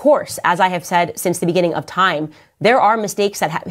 course, as I have said since the beginning of time, there are mistakes that ha-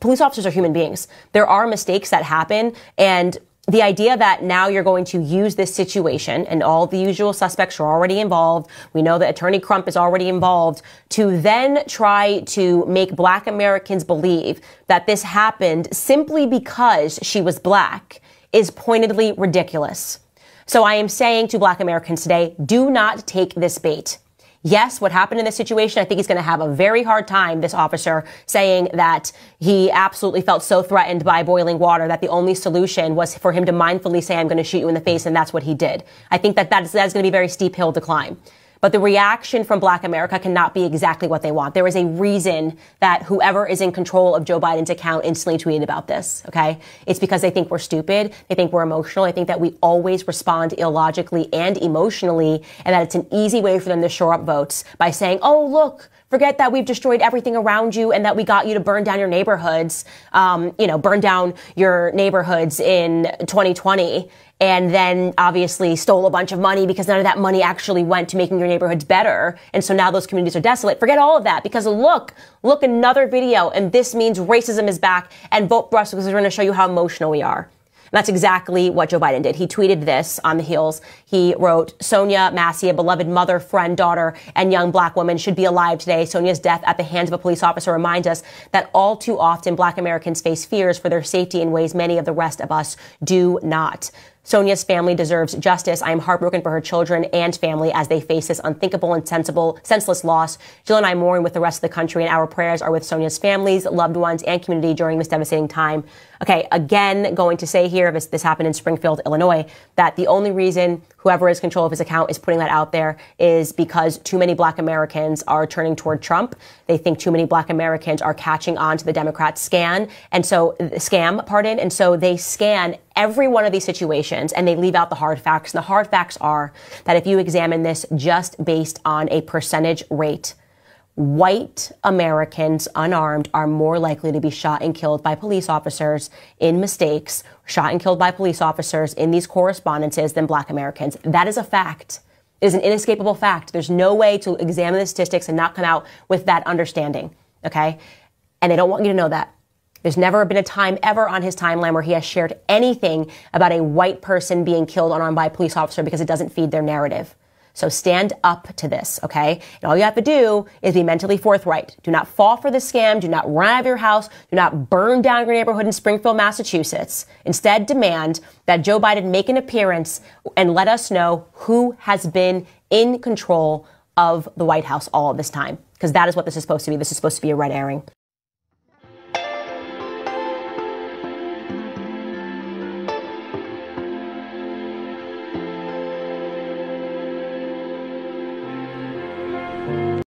police officers are human beings. There are mistakes that happen and the idea that now you're going to use this situation and all the usual suspects are already involved. We know that Attorney Crump is already involved to then try to make black Americans believe that this happened simply because she was black is pointedly ridiculous. So I am saying to black Americans today, do not take this bait. Yes, what happened in this situation, I think he's going to have a very hard time, this officer, saying that he absolutely felt so threatened by boiling water that the only solution was for him to mindfully say, I'm going to shoot you in the face, and that's what he did. I think that that is, that is going to be a very steep hill to climb. But the reaction from black America cannot be exactly what they want. There is a reason that whoever is in control of Joe Biden's account instantly tweeted about this. Okay. It's because they think we're stupid. They think we're emotional. They think that we always respond illogically and emotionally and that it's an easy way for them to shore up votes by saying, Oh, look, forget that we've destroyed everything around you and that we got you to burn down your neighborhoods, um, you know, burn down your neighborhoods in 2020 and then obviously stole a bunch of money because none of that money actually went to making your neighborhoods better. And so now those communities are desolate. Forget all of that because look, look, another video. And this means racism is back and vote for us because we're going to show you how emotional we are. And that's exactly what Joe Biden did. He tweeted this on the heels. He wrote, Sonya Massey, a beloved mother, friend, daughter, and young black woman should be alive today. Sonya's death at the hands of a police officer reminds us that all too often black Americans face fears for their safety in ways many of the rest of us do not. Sonya's family deserves justice. I am heartbroken for her children and family as they face this unthinkable and sensible, senseless loss. Jill and I mourn with the rest of the country, and our prayers are with Sonya's families, loved ones, and community during this devastating time. Okay, again, going to say here, this, this happened in Springfield, Illinois, that the only reason whoever is control of his account is putting that out there is because too many black Americans are turning toward Trump. They think too many black Americans are catching on to the Democrat scan. And so, scam, pardon. And so they scan every one of these situations and they leave out the hard facts. And the hard facts are that if you examine this just based on a percentage rate, white Americans unarmed are more likely to be shot and killed by police officers in mistakes, shot and killed by police officers in these correspondences than black Americans. That is a fact. It is an inescapable fact. There's no way to examine the statistics and not come out with that understanding. Okay? And they don't want you to know that. There's never been a time ever on his timeline where he has shared anything about a white person being killed unarmed by a police officer because it doesn't feed their narrative. So stand up to this, okay? And all you have to do is be mentally forthright. Do not fall for the scam. Do not run out of your house. Do not burn down your neighborhood in Springfield, Massachusetts. Instead, demand that Joe Biden make an appearance and let us know who has been in control of the White House all this time. Because that is what this is supposed to be. This is supposed to be a red herring.